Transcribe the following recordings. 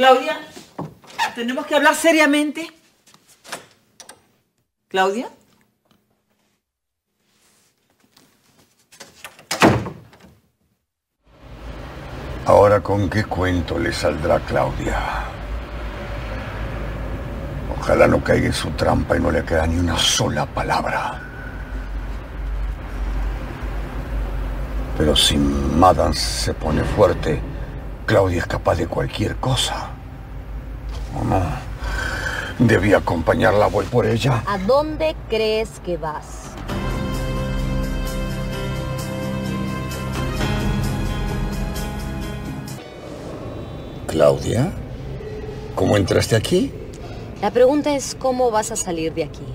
Claudia, tenemos que hablar seriamente. Claudia. Ahora, ¿con qué cuento le saldrá Claudia? Ojalá no caiga en su trampa y no le queda ni una sola palabra. Pero si Madame se pone fuerte, Claudia es capaz de cualquier cosa. ¿O no? Debí acompañarla, voy por ella. ¿A dónde crees que vas? Claudia, ¿cómo entraste aquí? La pregunta es cómo vas a salir de aquí.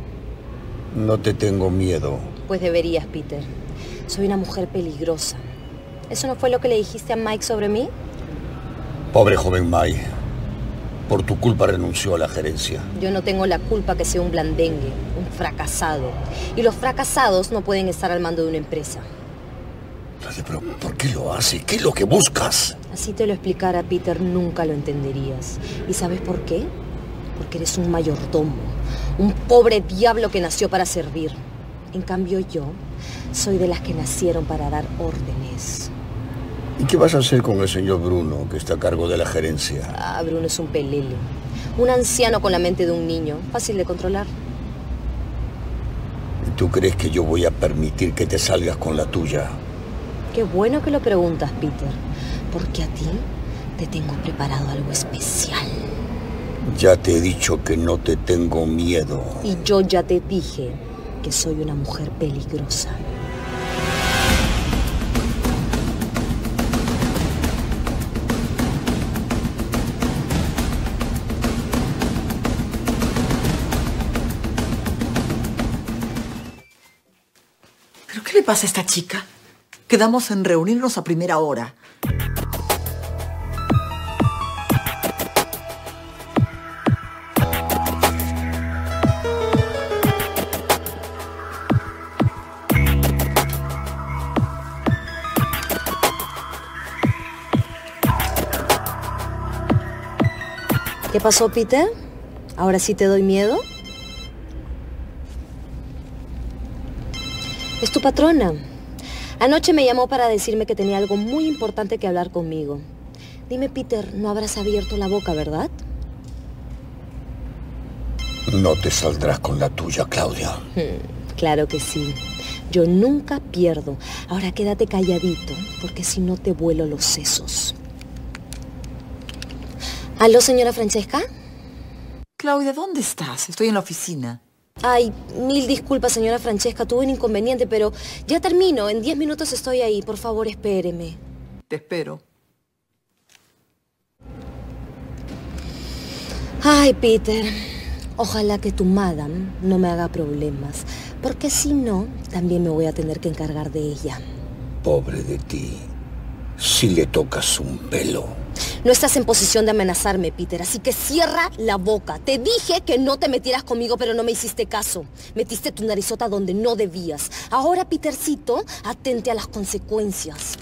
No te tengo miedo. Pues deberías, Peter. Soy una mujer peligrosa. ¿Eso no fue lo que le dijiste a Mike sobre mí? Pobre joven Mike. Por tu culpa renunció a la gerencia. Yo no tengo la culpa que sea un blandengue, un fracasado. Y los fracasados no pueden estar al mando de una empresa. Pero, ¿por qué lo haces? ¿Qué es lo que buscas? Así te lo explicara Peter, nunca lo entenderías. ¿Y sabes por qué? Porque eres un mayordomo, un pobre diablo que nació para servir. En cambio yo soy de las que nacieron para dar órdenes. ¿Y qué vas a hacer con el señor Bruno, que está a cargo de la gerencia? Ah, Bruno es un pelele. Un anciano con la mente de un niño, fácil de controlar. ¿Y tú crees que yo voy a permitir que te salgas con la tuya? Qué bueno que lo preguntas, Peter, porque a ti te tengo preparado algo especial. Ya te he dicho que no te tengo miedo. Y yo ya te dije que soy una mujer peligrosa. ¿Pero qué le pasa a esta chica? Quedamos en reunirnos a primera hora. ¿Qué pasó, Peter? ¿Ahora sí te doy miedo? Es tu patrona. Anoche me llamó para decirme que tenía algo muy importante que hablar conmigo. Dime, Peter, no habrás abierto la boca, ¿verdad? No te saldrás con la tuya, Claudia. Hmm, claro que sí. Yo nunca pierdo. Ahora quédate calladito, porque si no te vuelo los sesos. ¿Aló, señora Francesca? Claudia, ¿dónde estás? Estoy en la oficina. Ay, mil disculpas, señora Francesca. Tuve un inconveniente, pero ya termino. En diez minutos estoy ahí. Por favor, espéreme. Te espero. Ay, Peter. Ojalá que tu madam no me haga problemas. Porque si no, también me voy a tener que encargar de ella. Pobre de ti. Si le tocas un pelo. No estás en posición de amenazarme, Peter, así que cierra la boca. Te dije que no te metieras conmigo, pero no me hiciste caso. Metiste tu narizota donde no debías. Ahora, Petercito, atente a las consecuencias.